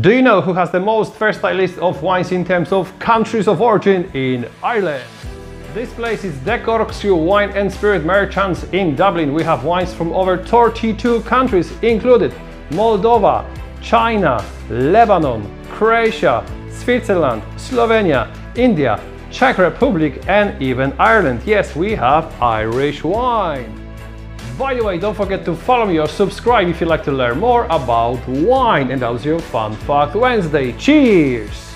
Do you know who has the most versatile list of wines in terms of countries of origin in Ireland? This place is De Corkscrew Wine and Spirit Merchants in Dublin. We have wines from over 32 countries included Moldova, China, Lebanon, Croatia, Switzerland, Slovenia, India, Czech Republic and even Ireland. Yes, we have Irish wine. By the way, don't forget to follow me or subscribe if you'd like to learn more about wine. And that was your Fun Fact Wednesday. Cheers!